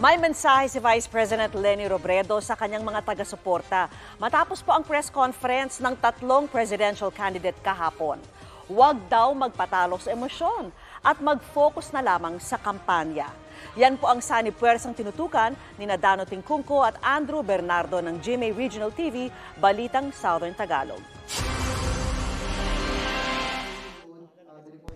May mensahe si Vice President Leni Robredo sa kanyang mga taga-suporta matapos po ang press conference ng tatlong presidential candidate kahapon. Huwag daw magpatalo sa emosyon at mag-focus na lamang sa kampanya. Yan po ang sani puwersang tinutukan ni Nadano Tingkungko at Andrew Bernardo ng GMA Regional TV, Balitang Southern Tagalog.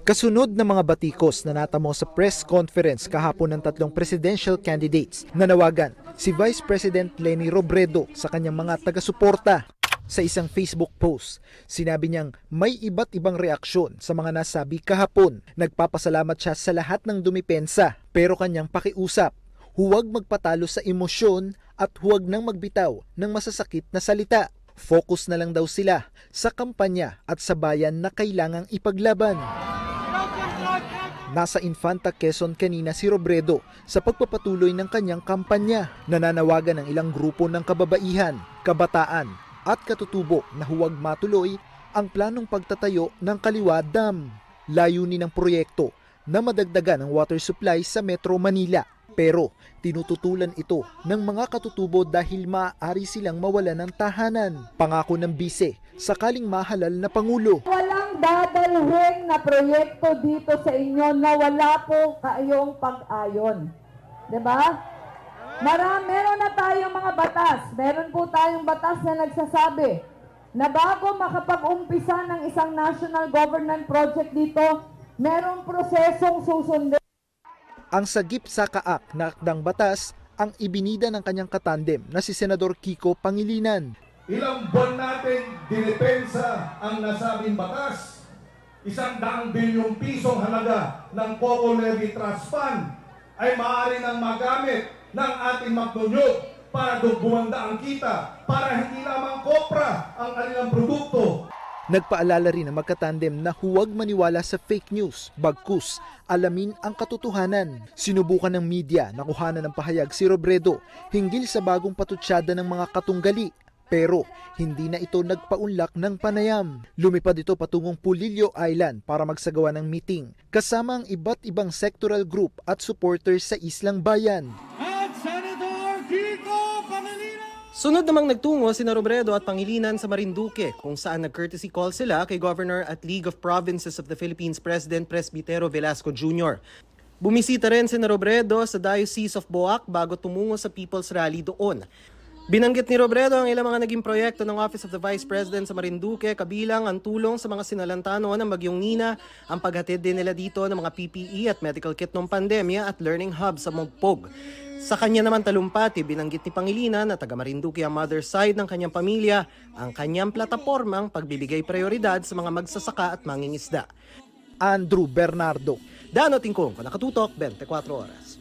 Kasunod ng mga batikos na natamo sa press conference kahapon ng tatlong presidential candidates, nanawagan si Vice President Leni Robredo sa kanyang mga taga-suporta. Sa isang Facebook post, sinabi niyang may iba't ibang reaksyon sa mga nasabi kahapon. Nagpapasalamat siya sa lahat ng dumipensa pero kanyang pakiusap, huwag magpatalo sa emosyon at huwag nang magbitaw ng masasakit na salita. Focus na lang daw sila sa kampanya at sa bayan na kailangang ipaglaban. Nasa Infanta Quezon kanina si Robredo sa pagpapatuloy ng kanyang kampanya. Nananawagan ng ilang grupo ng kababaihan, kabataan at katutubo na huwag matuloy ang planong pagtatayo ng Kaliwa Dam. Layunin ng proyekto na madagdagan ang water supply sa Metro Manila. Pero tinututulan ito ng mga katutubo dahil maaari silang mawala ng tahanan. Pangako ng bise, sakaling mahalal na Pangulo. Walang dadalhin na proyekto dito sa inyo na wala po kayong pag-ayon. ba? Marami, meron na tayong mga batas. Meron po tayong batas na nagsasabi na bago makapag-umpisa ng isang national government project dito, merong prosesong susundin. Ang sagip sa kaak na akdang batas ang ibinida ng kanyang katandem na si Senador Kiko Pangilinan. Ilang buwan natin dinepensa ang nasabing batas. Isang daang bilyong pisong halaga ng Coco Levy Trust Fund ay maaari nang magamit ng ating magnunyog para bumanda ang kita, para hindi lamang kopra ang kanilang produkto, Nagpaalala rin ang magkatandem na huwag maniwala sa fake news, bagkus, alamin ang katotohanan. Sinubukan ng media na kuhanan ng pahayag si Robredo hinggil sa bagong patutsada ng mga katunggali. Pero hindi na ito nagpaunlak ng panayam. Lumipad ito patungong Pulilio Island para magsagawa ng meeting kasama ang iba't ibang sectoral group at supporters sa Islang Bayan. Sunod namang nagtungo si Robredo at Pangilinan sa Marinduque kung saan nag-courtesy call sila kay Governor at League of Provinces of the Philippines President Presbitero Velasco Jr. Bumisita rin si Robredo sa Diocese of Boac bago tumungo sa People's Rally doon. Binanggit ni Robredo ang ilang mga naging proyekto ng Office of the Vice President sa Marinduque kabilang ang tulong sa mga sinalantano ng Bagyong Nina, ang paghatid din nila dito ng mga PPE at medical kit ng pandemya at learning hub sa Mogpog. Sa kanya naman talumpati, binanggit ni Pangilinan na taga Marinduque ang mother side ng kanyang pamilya, ang kanyang platapormang pagbibigay prioridad sa mga magsasaka at mangingisda. Andrew Bernardo, Dano Tingkong, nakatutok 24 oras.